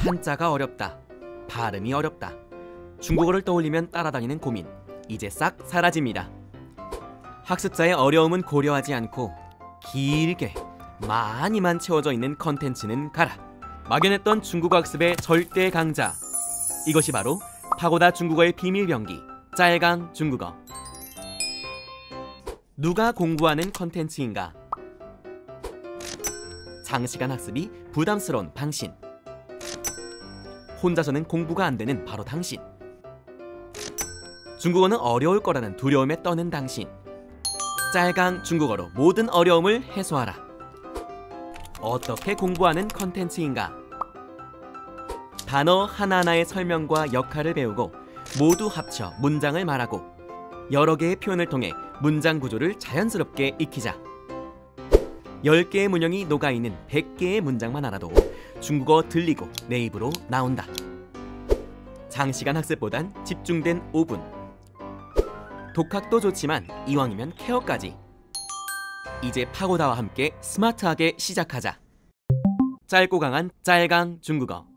한자가 어렵다. 발음이 어렵다. 중국어를 떠올리면 따라다니는 고민 이제 싹 사라집니다. 학습자의 어려움은 고려하지 않고 길게 많이만 채워져 있는 컨텐츠는 가라. 막연했던 중국어 학습의 절대 강자. 이것이 바로 파고다 중국어의 비밀 병기 짤강 중국어. 누가 공부하는 컨텐츠인가? 장시간 학습이 부담스러운 당신. 혼자서는 공부가 안 되는 바로 당신. 중국어는 어려울 거라는 두려움에 떠는 당신. 짤강 중국어로 모든 어려움을 해소하라. 어떻게 공부하는 컨텐츠인가? 단어 하나하나의 설명과 역할을 배우고 모두 합쳐 문장을 말하고 여러 개의 표현을 통해 문장 구조를 자연스럽게 익히자. 10개의 문형이 녹아있는 100개의 문장만 알아도 중국어 들리고 내 입으로 나온다. 장시간 학습보단 집중된 5분. 독학도 좋지만 이왕이면 케어까지. 이제 파고다와 함께 스마트하게 시작하자. 짧고 강한 짤강 중국어.